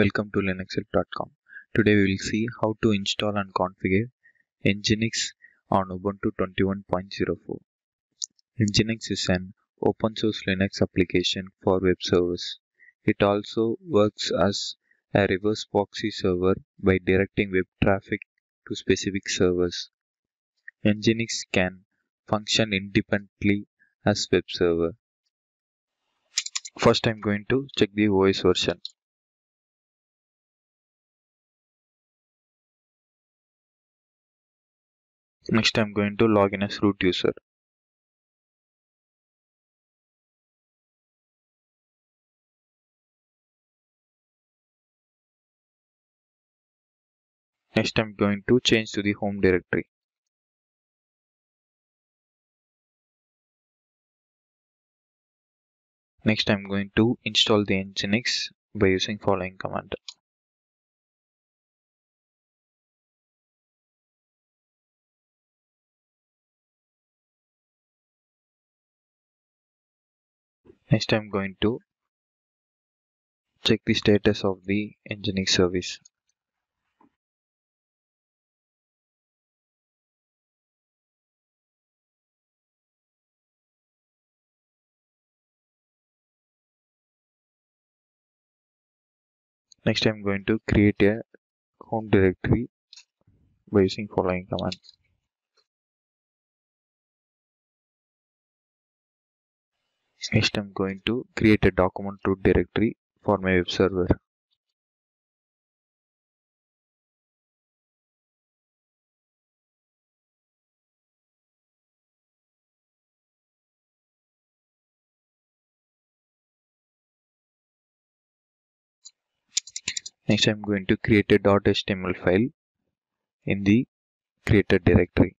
Welcome to linuxhelp.com. Today we will see how to install and configure Nginx on Ubuntu 21.04. Nginx is an open source Linux application for web servers. It also works as a reverse proxy server by directing web traffic to specific servers. Nginx can function independently as web server. First I'm going to check the OS version. Next I'm going to log in as root user. Next I'm going to change to the home directory. Next I'm going to install the Nginx by using following command. Next I'm going to check the status of the Nginx service. Next I'm going to create a home directory by using following command. Next I'm going to create a document root directory for my web server. Next I'm going to create a .html file in the created directory.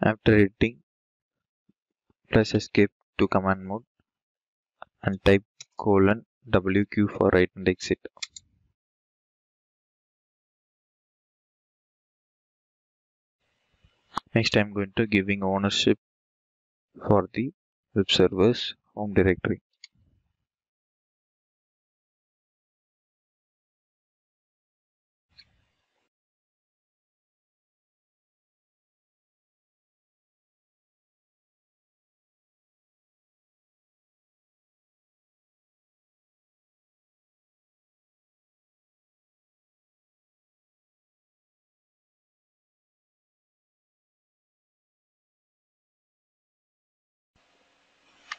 After editing, press escape to command mode and type colon WQ for write and exit. Next I'm going to giving ownership for the web servers home directory.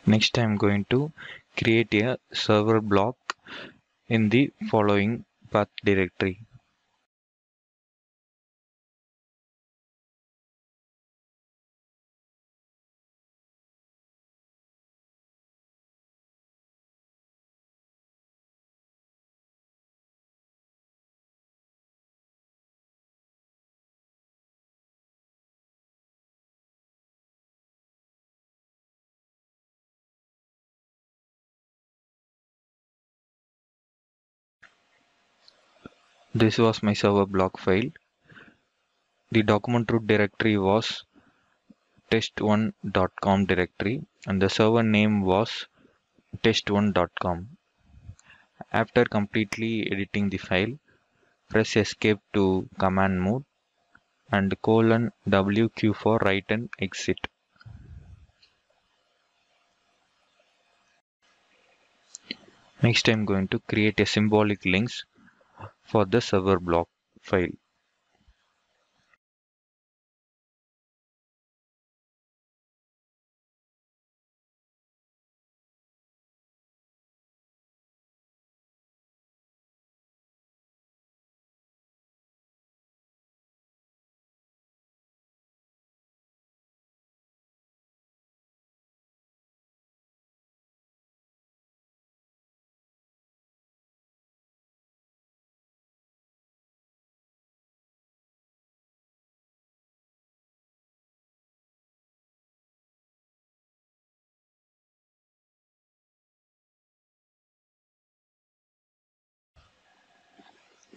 Next I'm going to create a server block in the following path directory. This was my server block file. the document root directory was test1.com directory and the server name was test1.com. After completely editing the file, press escape to command mode and colon WQ for write and exit. Next I'm going to create a symbolic links for the server block file.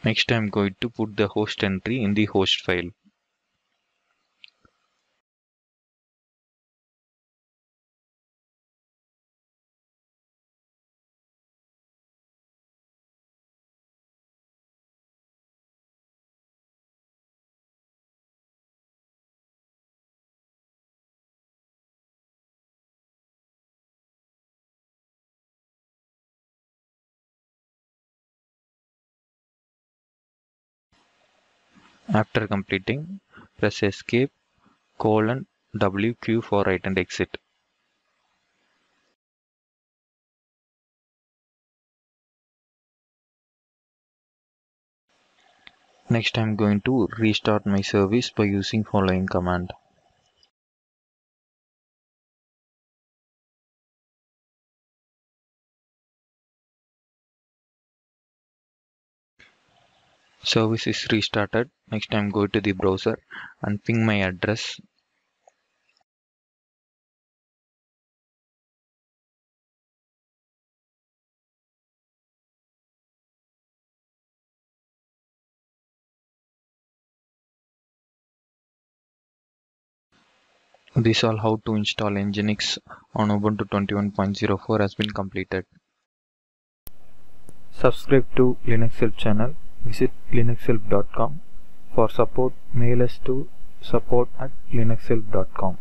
Next I'm going to put the host entry in the host file. After completing, press escape colon WQ for write and exit. Next I'm going to restart my service by using following command. Service is restarted. Next I'm going to the browser and ping my address This all how to install Nginx on Ubuntu 21.04 has been completed. Subscribe to Linux Help channel. Visit linuxhelp.com. For support, mail us to support at linuxhelp.com.